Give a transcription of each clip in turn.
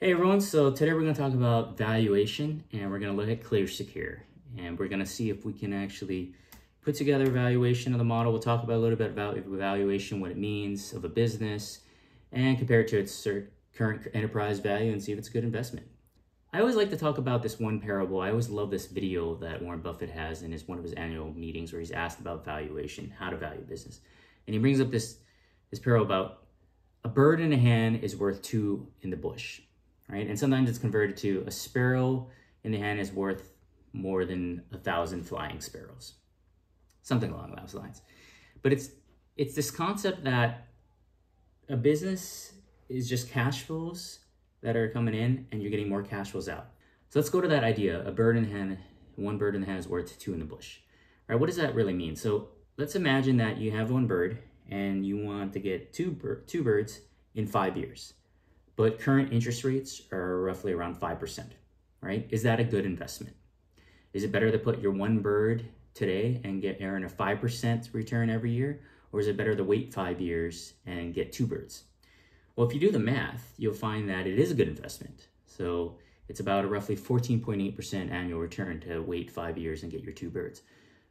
Hey everyone, so today we're going to talk about valuation and we're going to look at ClearSecure and we're going to see if we can actually put together a valuation of the model. We'll talk about a little bit about valuation, what it means of a business and compare it to its current enterprise value and see if it's a good investment. I always like to talk about this one parable. I always love this video that Warren Buffett has in his one of his annual meetings where he's asked about valuation, how to value business. And he brings up this, this parable about a bird in a hand is worth two in the bush right? And sometimes it's converted to a sparrow in the hand is worth more than a thousand flying sparrows, something along those lines. But it's it's this concept that a business is just cash flows that are coming in and you're getting more cash flows out. So let's go to that idea. A bird in the hand, one bird in the hand is worth two in the bush. All right, what does that really mean? So let's imagine that you have one bird and you want to get two, bir two birds in five years but current interest rates are roughly around 5%, right? Is that a good investment? Is it better to put your one bird today and get earn a 5% return every year? Or is it better to wait five years and get two birds? Well, if you do the math, you'll find that it is a good investment. So it's about a roughly 14.8% annual return to wait five years and get your two birds.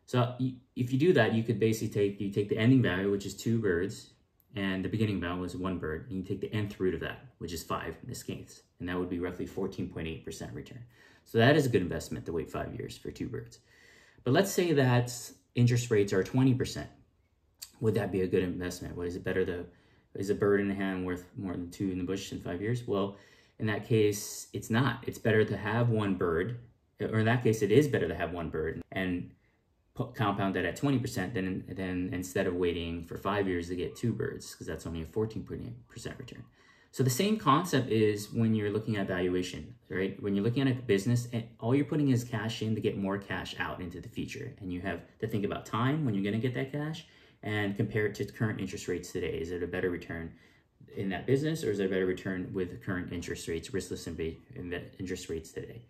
So if you do that, you could basically take, you take the ending value, which is two birds, and the beginning value was one bird, and you take the nth root of that, which is five in this case, and that would be roughly 14.8% return. So that is a good investment to wait five years for two birds. But let's say that interest rates are 20%. Would that be a good investment? What is it better to, is a bird in the hand worth more than two in the bush in five years? Well, in that case, it's not. It's better to have one bird, or in that case, it is better to have one bird and compound that at 20%, then, then instead of waiting for five years to get two birds, because that's only a 14% return. So the same concept is when you're looking at valuation, right? When you're looking at a business, and all you're putting is cash in to get more cash out into the future. And you have to think about time when you're gonna get that cash and compare it to current interest rates today. Is it a better return in that business or is it a better return with current interest rates, riskless in interest rates today?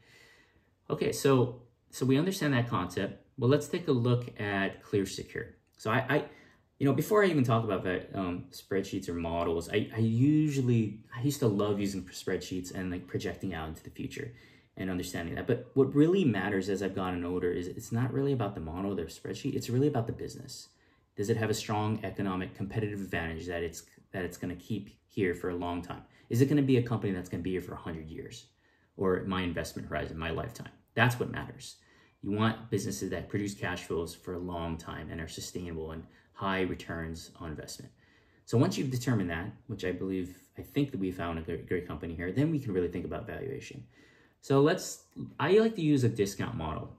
Okay, so so we understand that concept. Well, let's take a look at ClearSecure. So I, I you know, before I even talk about that um, spreadsheets or models, I, I usually, I used to love using spreadsheets and like projecting out into the future and understanding that. But what really matters as I've gotten older is it's not really about the model or the spreadsheet. It's really about the business. Does it have a strong economic competitive advantage that it's that it's going to keep here for a long time? Is it going to be a company that's going to be here for 100 years or my investment horizon, my lifetime? That's what matters. You want businesses that produce cash flows for a long time and are sustainable and high returns on investment. So once you've determined that, which I believe, I think that we found a great, great company here, then we can really think about valuation. So let's, I like to use a discount model,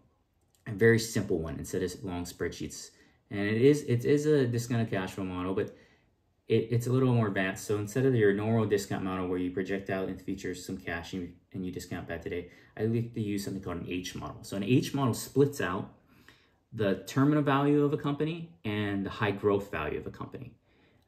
a very simple one instead of long spreadsheets. And it is, it is a discounted cash flow model, but it, it's a little more advanced. So instead of your normal discount model where you project out into features some cash and you, and you discount that today, I like to use something called an H model. So an H model splits out the terminal value of a company and the high growth value of a company.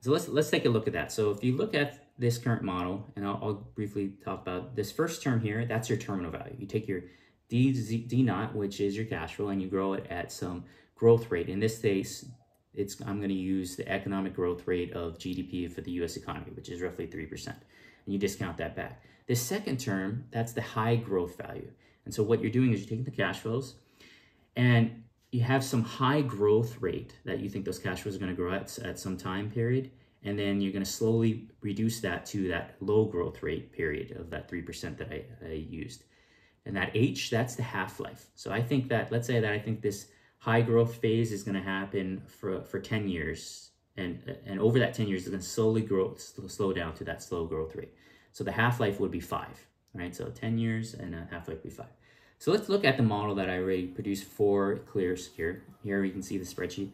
So let's let's take a look at that. So if you look at this current model, and I'll, I'll briefly talk about this first term here, that's your terminal value. You take your D naught, which is your cash flow, and you grow it at some growth rate. In this case, it's I'm going to use the economic growth rate of GDP for the U.S. economy, which is roughly 3%. And you discount that back. The second term, that's the high growth value. And so what you're doing is you're taking the cash flows and you have some high growth rate that you think those cash flows are going to grow at, at some time period. And then you're going to slowly reduce that to that low growth rate period of that 3% that I, I used. And that H, that's the half-life. So I think that, let's say that I think this high growth phase is going to happen for, for 10 years. And, and over that 10 years, it's going to slowly grow, slow down to that slow growth rate. So the half-life would be five, right? So 10 years and a half-life would be five. So let's look at the model that I already produced for ClearSecure. Here we can see the spreadsheet.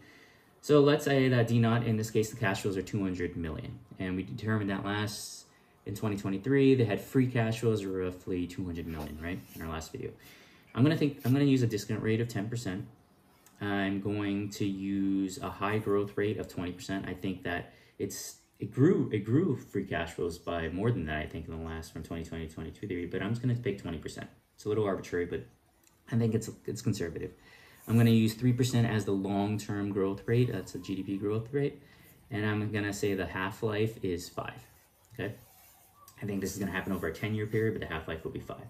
So let's say that D naught, in this case, the cash flows are 200 million. And we determined that last, in 2023, they had free cash flows of roughly 200 million, right? In our last video. I'm gonna think, I'm gonna use a discount rate of 10%. I'm going to use a high growth rate of 20%. I think that it's it grew it grew free cash flows by more than that, I think, in the last from 2020 to 2023, but I'm just gonna pick 20%. It's a little arbitrary, but I think it's it's conservative. I'm gonna use 3% as the long-term growth rate, that's a GDP growth rate, and I'm gonna say the half-life is five, okay? I think this is going to happen over a 10 year period, but the half life will be five.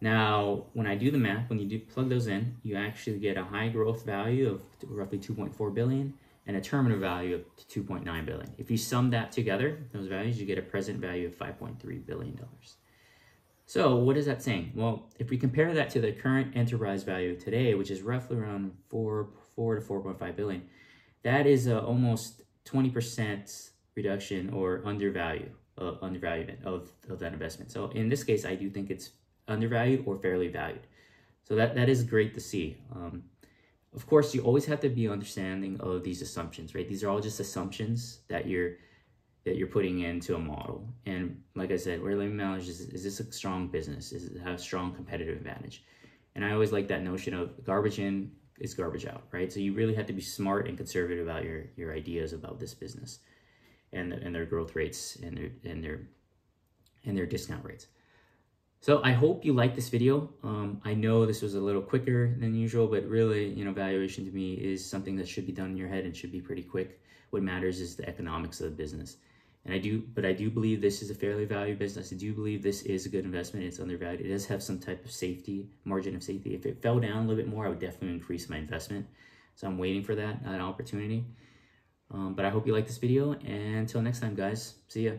Now, when I do the math, when you do plug those in, you actually get a high growth value of roughly 2.4 billion and a terminal value of 2.9 billion. If you sum that together, those values, you get a present value of 5.3 billion dollars. So what is that saying? Well, if we compare that to the current enterprise value today, which is roughly around 4, 4 to 4.5 billion, that is a almost 20% reduction or undervalue, uh, undervaluement of, of that investment. So in this case, I do think it's undervalued or fairly valued. So that, that is great to see. Um, of course, you always have to be understanding of these assumptions, right? These are all just assumptions that you're that you're putting into a model. And like I said, where living knowledge is, is this a strong business? Is it have a strong competitive advantage? And I always like that notion of garbage in is garbage out, right? So you really have to be smart and conservative about your your ideas about this business and and their growth rates and their and their and their discount rates. So I hope you like this video. Um, I know this was a little quicker than usual, but really, you know, valuation to me is something that should be done in your head and should be pretty quick. What matters is the economics of the business. And I do, but I do believe this is a fairly valued business. I do believe this is a good investment. It's undervalued. It does have some type of safety, margin of safety. If it fell down a little bit more, I would definitely increase my investment. So I'm waiting for that, opportunity. Um, but I hope you like this video. And until next time, guys, see ya.